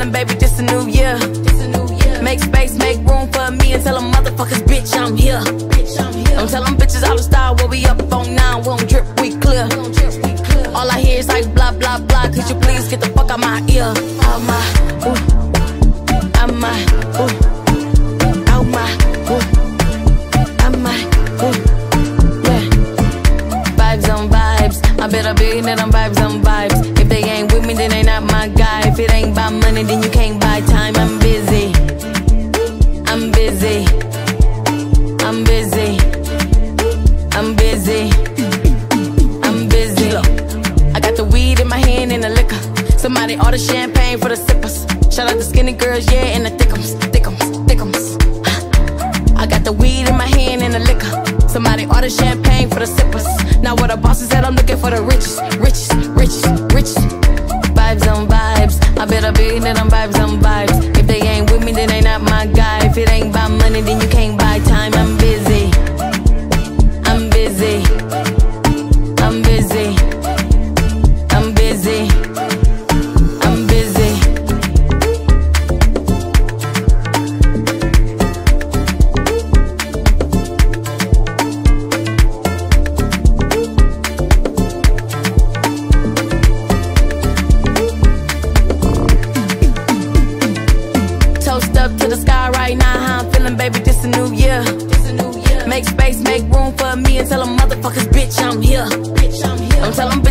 feeling, baby, this a new year. Make space, make room for me and tell them motherfuckers, bitch, I'm here. Don't tell them bitches all the style, We'll be up on now, we don't drip, we clear. All I hear is like blah, blah, blah, could you please get the fuck out my ear? Out my, ooh, out my, ooh, out my, ooh, out my, ooh, yeah. Vibes on vibes, I better a billion that I'm vibes on vibes me, then they not my guy. If it ain't about money, then you can't buy time. I'm busy, I'm busy, I'm busy, I'm busy, I'm busy. I got the weed in my hand and the liquor. Somebody order champagne for the sippers. Shout out the skinny girls, yeah, and the thickums, thickums, thickums. I got the weed in my hand and the liquor. Somebody order champagne for the sippers. Now what the boss said, I'm looking for the richest, richest. I better be that I'm vibes on vibes. Baby. This a new year. Make space, make room for me, and tell them motherfuckers, bitch, I'm here. I'm tell them bitches all